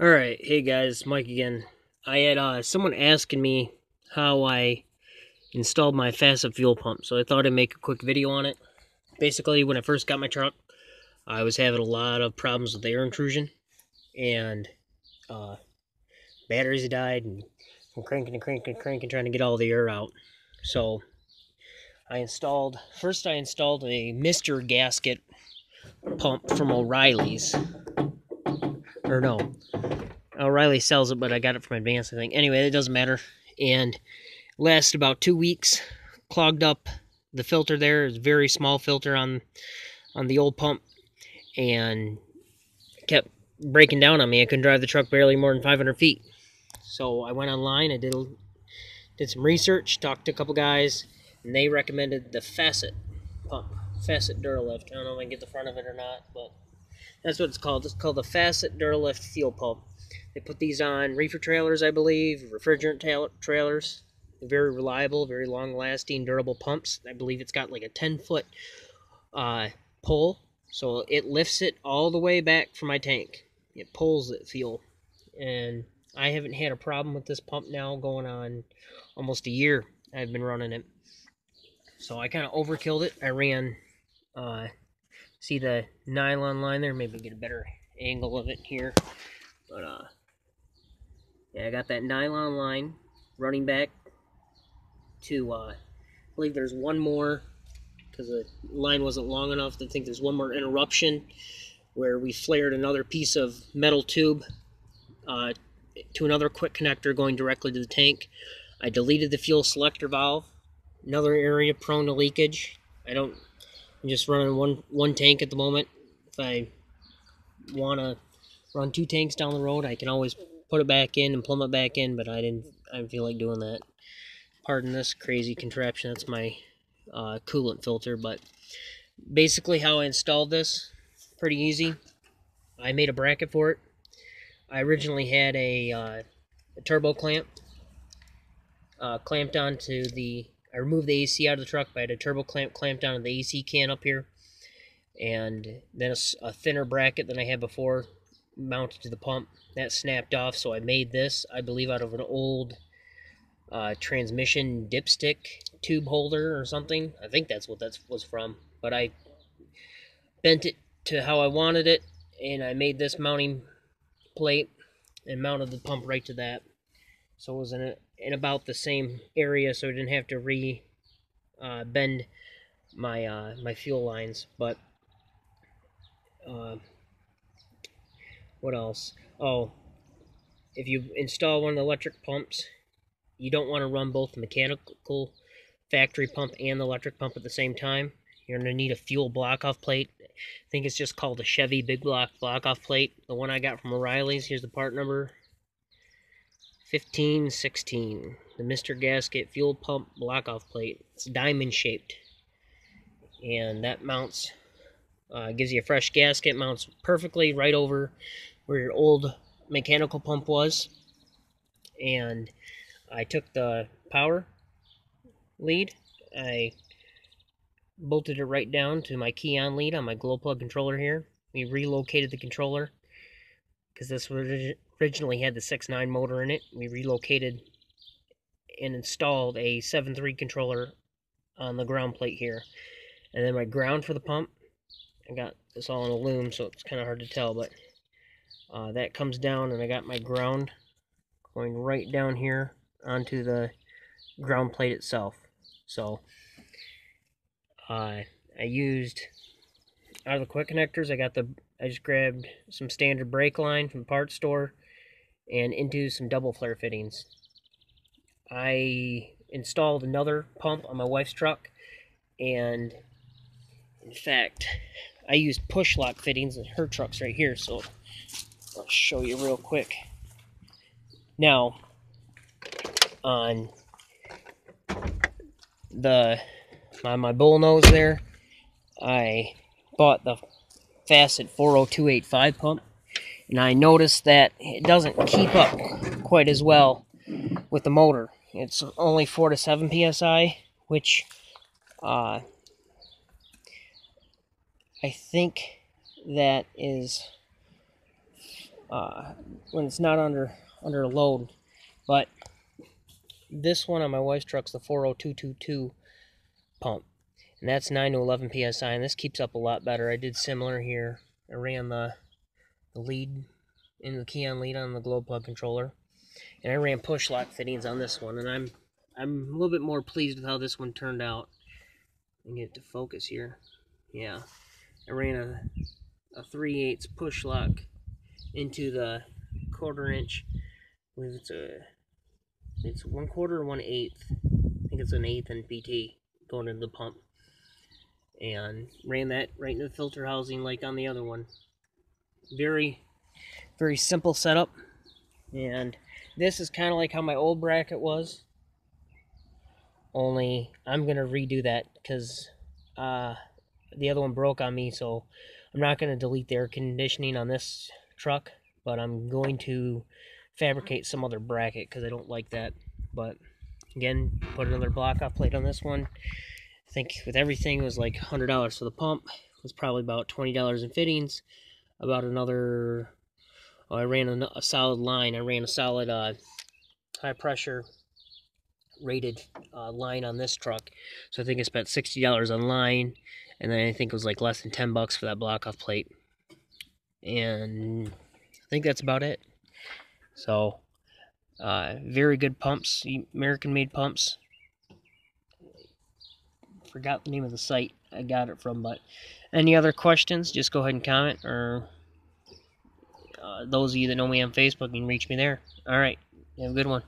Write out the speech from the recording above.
Alright, hey guys, Mike again. I had uh, someone asking me how I installed my Facet fuel pump, so I thought I'd make a quick video on it. Basically, when I first got my truck, I was having a lot of problems with air intrusion, and uh, batteries died, and I'm cranking and cranking and cranking, trying to get all the air out. So, I installed, first I installed a Mr. Gasket pump from O'Reilly's or no, uh, O'Reilly sells it, but I got it from Advance, I think. Anyway, it doesn't matter. And lasted about two weeks. Clogged up the filter there. It's a very small filter on on the old pump, and kept breaking down on me. I couldn't drive the truck barely more than 500 feet. So I went online. I did did some research, talked to a couple guys, and they recommended the Facet pump, Facet Duralift. I don't know if I can get the front of it or not, but that's what it's called. It's called the Facet Duralift Fuel Pump. They put these on reefer trailers, I believe, refrigerant ta- trailers. They're very reliable, very long-lasting, durable pumps. I believe it's got like a 10-foot uh, pull, so it lifts it all the way back from my tank. It pulls it fuel, and I haven't had a problem with this pump now going on almost a year. I've been running it, so I kind of overkilled it. I ran uh, see the nylon line there? Maybe get a better angle of it here. But uh yeah I got that nylon line running back to uh I believe there's one more because the line wasn't long enough. I think there's one more interruption where we flared another piece of metal tube uh, to another quick connector going directly to the tank. I deleted the fuel selector valve another area prone to leakage. I don't I'm just running one one tank at the moment. If I want to run two tanks down the road, I can always put it back in and plumb it back in, but I didn't I didn't feel like doing that. Pardon this crazy contraption. That's my uh, coolant filter, but basically how I installed this, pretty easy. I made a bracket for it. I originally had a, uh, a turbo clamp uh, clamped onto the I removed the AC out of the truck, but I had a turbo clamp clamped onto the AC can up here. And then a, a thinner bracket than I had before mounted to the pump. That snapped off, so I made this, I believe, out of an old uh, transmission dipstick tube holder or something. I think that's what that was from. But I bent it to how I wanted it, and I made this mounting plate and mounted the pump right to that. So it was in, a, in about the same area, so I didn't have to re uh, bend my uh, my fuel lines. But uh, what else? Oh, if you install one of the electric pumps, you don't want to run both the mechanical factory pump and the electric pump at the same time. You're going to need a fuel block-off plate. I think it's just called a Chevy Big Block block-off plate. The one I got from O'Reilly's, here's the part number. 1516, the Mr. Gasket fuel pump block-off plate. It's diamond shaped. And that mounts, uh, gives you a fresh gasket, mounts perfectly right over where your old mechanical pump was. And I took the power lead, I bolted it right down to my key on lead on my glow plug controller here. We relocated the controller because this originally had the 6.9 motor in it. We relocated and installed a 7.3 controller on the ground plate here. And then my ground for the pump, I got this all in a loom, so it's kind of hard to tell, but uh, that comes down, and I got my ground going right down here onto the ground plate itself. So uh, I used out of the quick connectors, I got the I just grabbed some standard brake line from the parts store and into some double flare fittings. I installed another pump on my wife's truck and in fact I used push lock fittings in her truck's right here so I'll show you real quick. Now on the on my bull nose there I bought the Facet 40285 pump, and I noticed that it doesn't keep up quite as well with the motor. It's only 4 to 7 psi, which uh, I think that is uh, when it's not under under a load. But this one on my wife's truck's the 40222 pump, and that's 9 to 11 psi, and this keeps up a lot better. I did similar here. I ran the the lead in the key on lead on the glow plug controller, and I ran push lock fittings on this one, and I'm I'm a little bit more pleased with how this one turned out. And get it to focus here. Yeah, I ran a a 3 8 push lock into the quarter inch with it's a it's one quarter one eighth. I think it's an eighth NPT going into the pump. And ran that right into the filter housing like on the other one. Very very simple setup. And this is kind of like how my old bracket was. Only I'm gonna redo that because uh, the other one broke on me, so I'm not gonna delete the air conditioning on this truck, but I'm going to fabricate some other bracket because I don't like that. But again, put another block off plate on this one. I think with everything it was like $100 for the pump. It was probably about $20 in fittings. About another, oh, I ran a, a, solid line. I ran a solid uh, high pressure rated uh, line on this truck. So I think I spent $60 on line. And then I think it was like less than 10 bucks for that block off plate. And I think that's about it. So, uh, very good pumps, American made pumps. Forgot the name of the site I got it from, but any other questions, just go ahead and comment, or uh, those of you that know me on Facebook, you can reach me there. All right, have a good one.